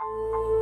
Música